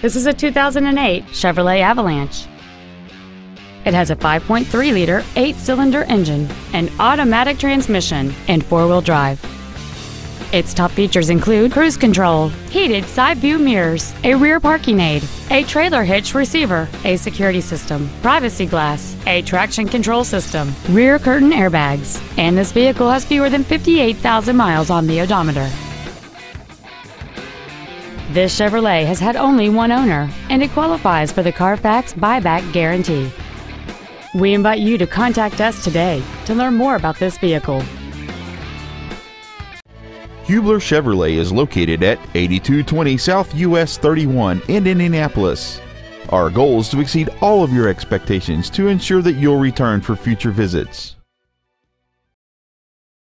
This is a 2008 Chevrolet Avalanche. It has a 5.3-liter, eight-cylinder engine, an automatic transmission, and four-wheel drive. Its top features include cruise control, heated side view mirrors, a rear parking aid, a trailer hitch receiver, a security system, privacy glass, a traction control system, rear curtain airbags, and this vehicle has fewer than 58,000 miles on the odometer. This Chevrolet has had only one owner, and it qualifies for the Carfax buyback guarantee. We invite you to contact us today to learn more about this vehicle. Hubler Chevrolet is located at 8220 South US 31 in Indianapolis. Our goal is to exceed all of your expectations to ensure that you'll return for future visits.